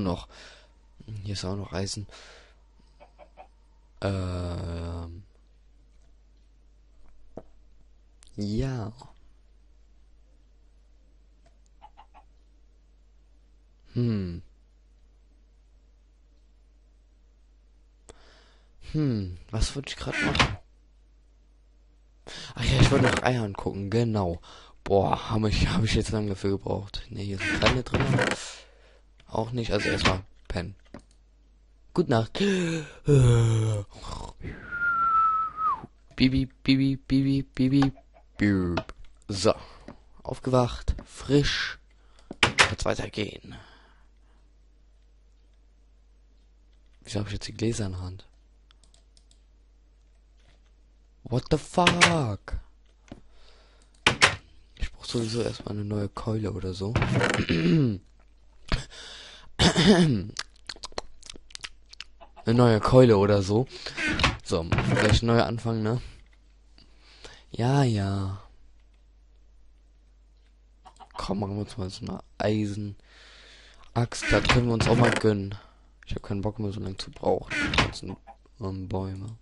noch. Hier ist auch noch Eisen. Ähm. Ja. Hm. Hm, was wollte ich gerade machen? Ach ja, ich wollte nach Eiern gucken, genau. Boah, habe ich, hab ich jetzt lange dafür gebraucht. Ne, hier sind keine drin. Auch nicht, also erstmal pennen. Gute Nacht. Bibi, bibi, bibi, bibi, bibi. So. Aufgewacht, frisch. Jetzt weitergehen. Wieso habe ich jetzt die Gläser in der Hand? What the fuck? Ich brauche sowieso erstmal eine neue Keule oder so. eine neue Keule oder so. So, gleich neu anfangen, ne? Ja, ja. Komm, machen wir uns mal so eine Eisen. Axt, das können wir uns auch mal gönnen. Ich habe keinen Bock mehr so lange zu brauchen. Die ganzen um, Bäume.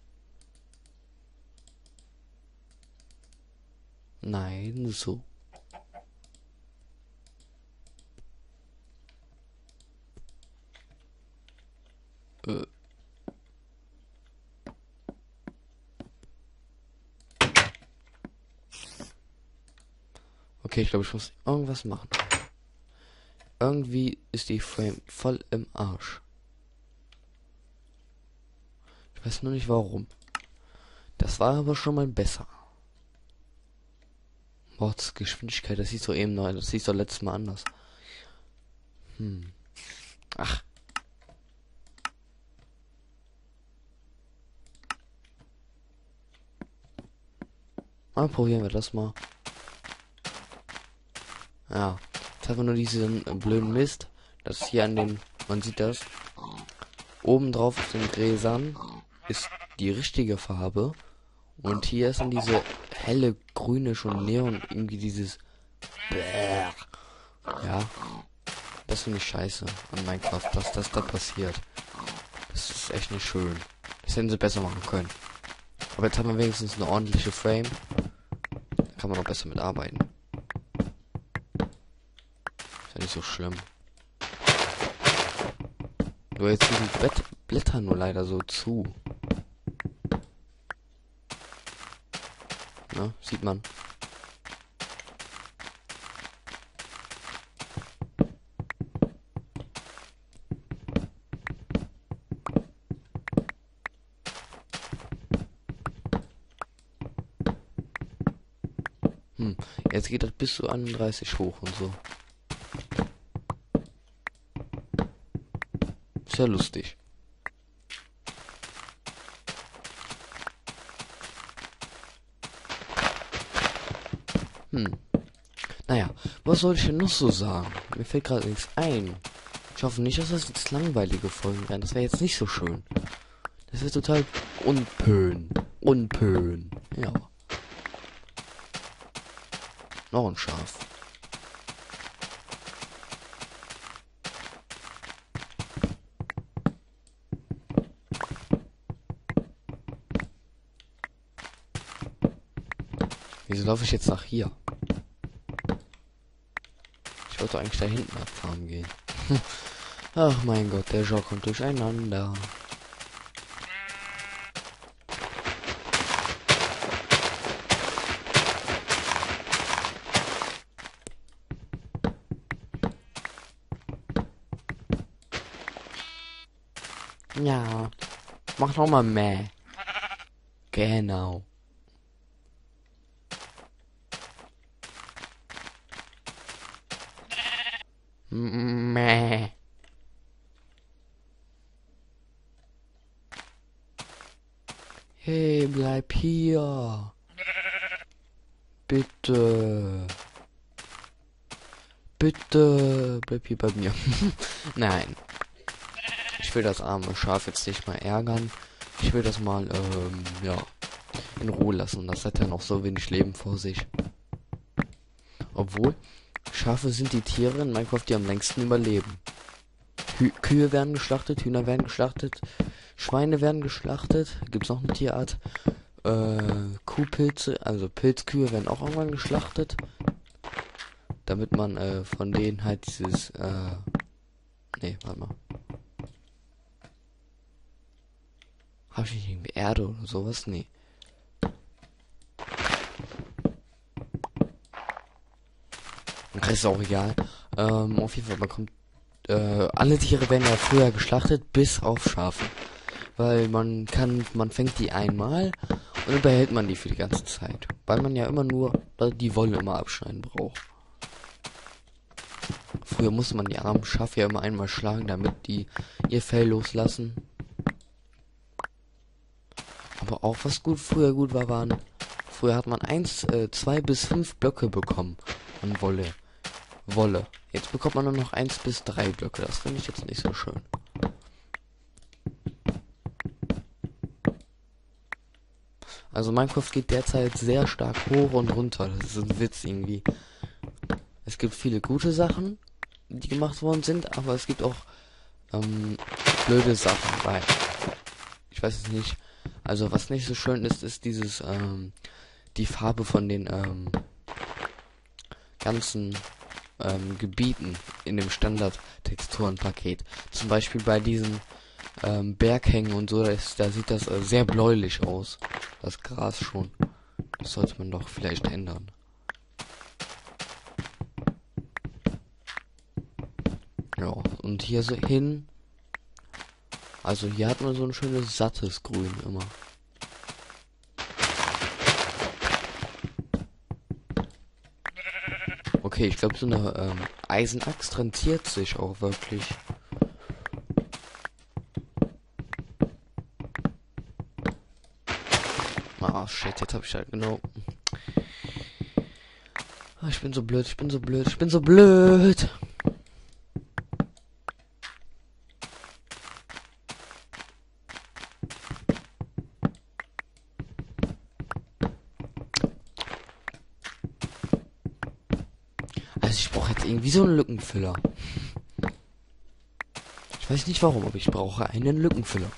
Nein, so. Äh. Okay, ich glaube, ich muss irgendwas machen. Irgendwie ist die Frame voll im Arsch. Ich weiß nur nicht warum. Das war aber schon mal besser. Geschwindigkeit, das hieß doch eben neu, das hieß doch letztes Mal anders. Hm. Ach. Mal probieren wir das mal. Ja. Jetzt haben wir nur diesen blöden Mist. Das hier an den, man sieht das. Oben drauf auf den Gräsern ist die richtige Farbe. Und hier ist dann diese helle grüne schon Neon, irgendwie dieses Ja. Das finde ich scheiße an Minecraft, dass das da passiert. Das ist echt nicht schön. Das hätten sie besser machen können. Aber jetzt haben wir wenigstens eine ordentliche Frame. Kann man auch besser mit arbeiten. Ist ja nicht so schlimm. Nur jetzt sind die Blätter nur leider so zu. Ne? Sieht man. Hm, jetzt geht das bis zu 31 hoch und so. Ist ja lustig. Hm. Naja, was soll ich denn noch so sagen? Mir fällt gerade nichts ein. Ich hoffe nicht, dass das jetzt langweilige Folgen werden. Das wäre jetzt nicht so schön. Das wäre total unpön. Unpön. Ja. Noch ein Schaf. Wieso laufe ich jetzt nach hier? Ich wollte eigentlich da hinten abfahren gehen. Ach mein Gott, der Joe kommt durcheinander. Ja, mach noch mal mehr. Genau. Mäh. Hey, bleib hier. Bitte. Bitte, bleib hier bei mir. Nein. Ich will das arme Schaf jetzt nicht mal ärgern. Ich will das mal, ähm, ja, in Ruhe lassen. Das hat ja noch so wenig Leben vor sich. Obwohl, Schafe sind die Tiere in Minecraft, die am längsten überleben. Hü Kühe werden geschlachtet, Hühner werden geschlachtet, Schweine werden geschlachtet. Gibt es noch eine Tierart? Äh, Kuhpilze, also Pilzkühe werden auch irgendwann geschlachtet. Damit man äh, von denen halt dieses, äh, nee, warte mal. Habe ich nicht irgendwie Erde oder sowas? Nee. Ist auch egal. Ähm, auf jeden Fall, man kommt. Äh, alle Tiere werden ja früher geschlachtet, bis auf Schafe. Weil man kann, man fängt die einmal und dann behält man die für die ganze Zeit. Weil man ja immer nur die Wolle immer abschneiden braucht. Früher musste man die armen Schafe ja immer einmal schlagen, damit die ihr Fell loslassen. Aber auch was gut früher gut war, waren. Früher hat man eins, äh, zwei bis fünf Blöcke bekommen an Wolle. Wolle. Jetzt bekommt man nur noch eins bis drei Blöcke. Das finde ich jetzt nicht so schön. Also Minecraft geht derzeit sehr stark hoch und runter. Das ist ein Witz irgendwie. Es gibt viele gute Sachen, die gemacht worden sind, aber es gibt auch ähm, blöde Sachen, weil ich weiß es nicht. Also was nicht so schön ist, ist dieses ähm, die Farbe von den ähm, ganzen ähm, Gebieten in dem Standard-Texturenpaket. Zum Beispiel bei diesen ähm, Berghängen und so, das, da sieht das äh, sehr bläulich aus. Das Gras schon. Das sollte man doch vielleicht ändern. Ja, und hier so hin. Also hier hat man so ein schönes sattes Grün immer. Okay, ich glaube, so eine ähm, Eisenaxt rentiert sich auch wirklich. Ah, shit, jetzt habe ich halt genau. Ah, ich bin so blöd, ich bin so blöd, ich bin so blöd. Also ich brauche jetzt irgendwie so einen Lückenfüller. Ich weiß nicht warum, aber ich brauche einen Lückenfüller.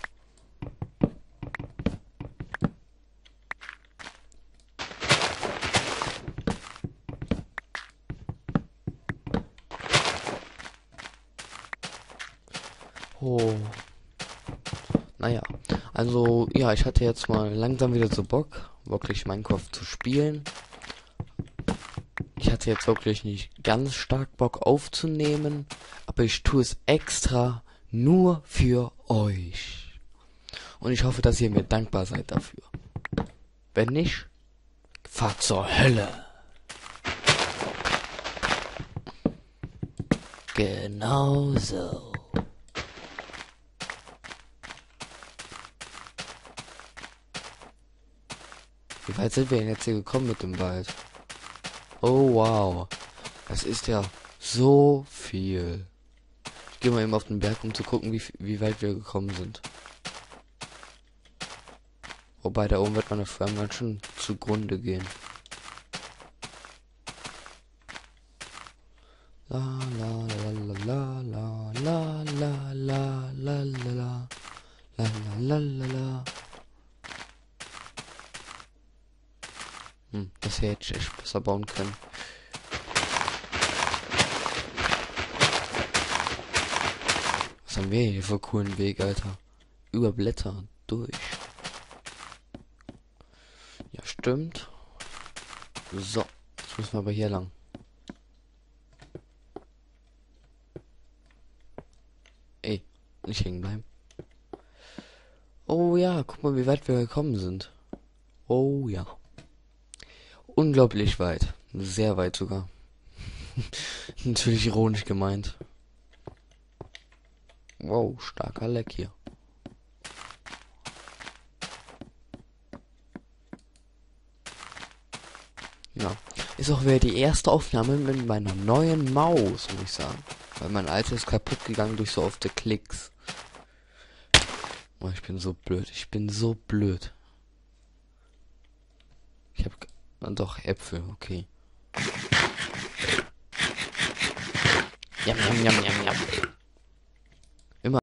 Oh. Naja, also ja, ich hatte jetzt mal langsam wieder so Bock, wirklich Minecraft zu spielen. Hatte jetzt wirklich nicht ganz stark Bock aufzunehmen, aber ich tue es extra nur für euch. Und ich hoffe, dass ihr mir dankbar seid dafür. Wenn nicht, fahrt zur Hölle. Genau so. Wie weit sind wir denn jetzt hier gekommen mit dem Wald? Oh wow. Das ist ja so viel. Ich gehe mal eben auf den Berg, um zu gucken, wie, wie weit wir gekommen sind. Wobei da oben wird meine Flammen ganz schön zugrunde gehen. La la la la la la la la la la la la la la la la Hm, das ich echt besser bauen können. Was haben wir hier für coolen Weg, Alter? Über Blätter durch. Ja, stimmt. So, jetzt müssen wir aber hier lang. Ey, nicht hängen bleiben. Oh ja, guck mal, wie weit wir gekommen sind. Oh ja. Unglaublich weit. Sehr weit sogar. Natürlich ironisch gemeint. Wow, starker Leck hier. Ja. Ist auch wieder die erste Aufnahme mit meiner neuen Maus, muss ich sagen. Weil mein alter ist kaputt gegangen durch so oft Klicks. Oh, ich bin so blöd. Ich bin so blöd. Ich habe waren doch Äpfel, okay. Yum, yum, yum, yum, yum.